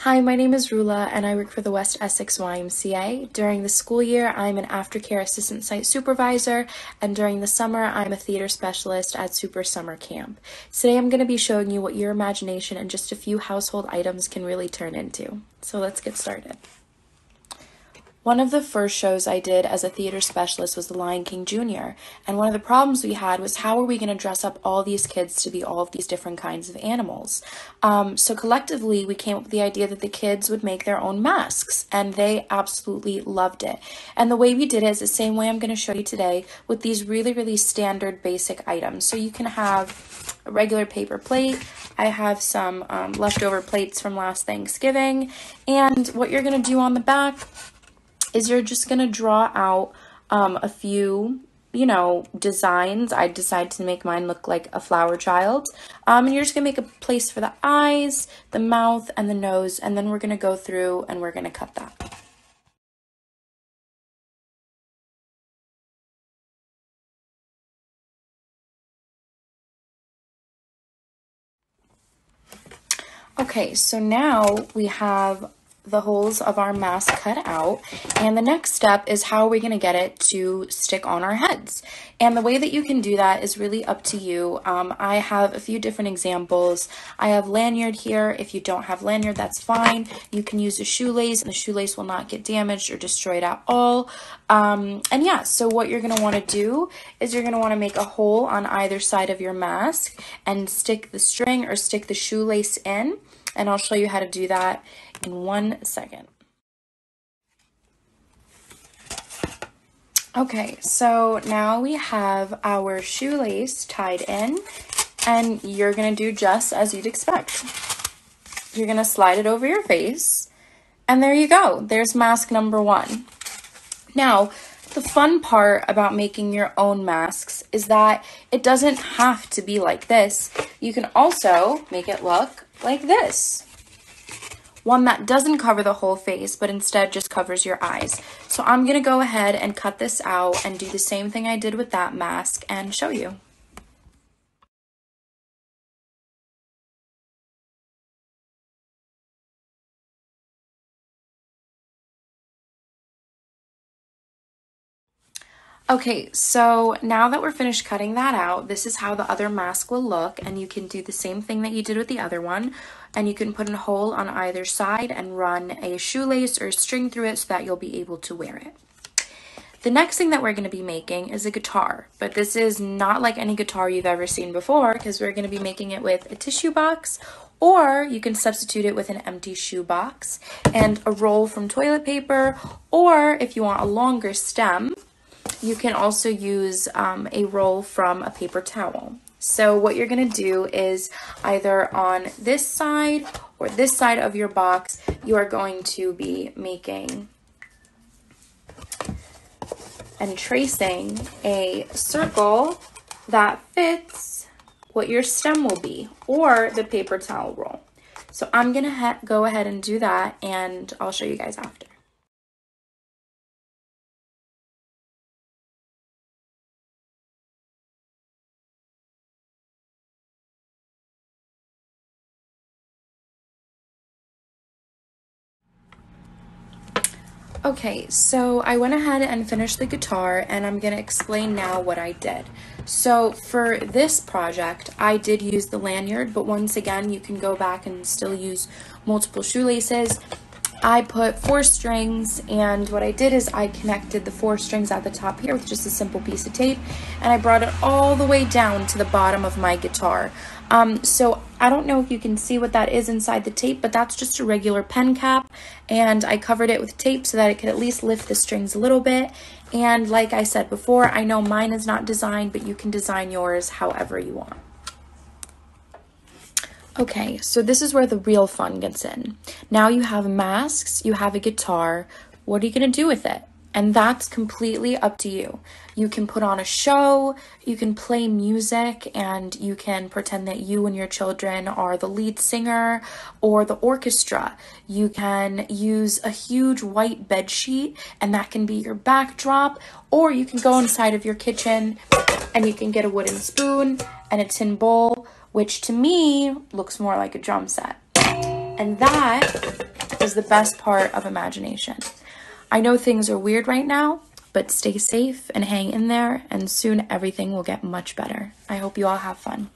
Hi, my name is Roula and I work for the West Essex YMCA. During the school year, I'm an aftercare assistant site supervisor, and during the summer, I'm a theater specialist at Super Summer Camp. Today, I'm going to be showing you what your imagination and just a few household items can really turn into. So let's get started. One of the first shows I did as a theater specialist was The Lion King Jr. And one of the problems we had was how are we going to dress up all these kids to be all of these different kinds of animals? Um, so collectively, we came up with the idea that the kids would make their own masks, and they absolutely loved it. And the way we did it is the same way I'm going to show you today with these really, really standard basic items. So you can have a regular paper plate. I have some um, leftover plates from last Thanksgiving. And what you're going to do on the back is you're just going to draw out um, a few you know, designs. I decided to make mine look like a flower child. Um, and you're just to make a place for the eyes, the mouth, and the nose. And then we're to go through and we're to cut that. Okay, so now we have the holes of our mask cut out. And the next step is how are we going to get it to stick on our heads? And the way that you can do that is really up to you. Um, I have a few different examples. I have lanyard here. If you don't have lanyard, that's fine. You can use a shoelace and the shoelace will not get damaged or destroyed at all. Um, and yeah, so what you're going to want to do is you're going to want to make a hole on either side of your mask and stick the string or stick the shoelace in and I'll show you how to do that in one second. Okay, so now we have our shoelace tied in and you're gonna do just as you'd expect. You're gonna slide it over your face and there you go. There's mask number one. Now, the fun part about making your own masks is that it doesn't have to be like this. You can also make it look like this. One that doesn't cover the whole face, but instead just covers your eyes. So I'm to go ahead and cut this out and do the same thing I did with that mask and show you. Okay, so now that we're finished cutting that out, this is how the other mask will look, and you can do the same thing that you did with the other one, and you can put a hole on either side and run a shoelace or a string through it so that you'll be able to wear it. The next thing that we're going to be making is a guitar, but this is not like any guitar you've ever seen before because we're going to be making it with a tissue box or you can substitute it with an empty shoe box and a roll from toilet paper or if you want a longer stem, you can also use um, a roll from a paper towel. So what you're going to do is either on this side or this side of your box, you are going to be making and tracing a circle that fits what your stem will be or the paper towel roll. So I'm going to go ahead and do that and I'll show you guys after. Okay, so I went ahead and finished the guitar and I'm to explain now what I did. So for this project, I did use the lanyard, but once again, you can go back and still use multiple shoelaces. I put four strings and what I did is I connected the four strings at the top here with just a simple piece of tape and I brought it all the way down to the bottom of my guitar. Um, so I don't know if you can see what that is inside the tape, but that's just a regular pen cap and I covered it with tape so that it could at least lift the strings a little bit. And like I said before, I know mine is not designed, but you can design yours however you want. Okay, so this is where the real fun gets in. Now you have masks, you have a guitar. What are you going to do with it? And that's completely up to you. You can put on a show, you can play music, and you can pretend that you and your children are the lead singer or the orchestra. You can use a huge white bed sheet, and that can be your backdrop, or you can go inside of your kitchen and you can get a wooden spoon and a tin bowl which to me looks more like a drum set. And that is the best part of imagination. I know things are weird right now, but stay safe and hang in there, and soon everything will get much better. I hope you all have fun.